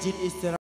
is istirahat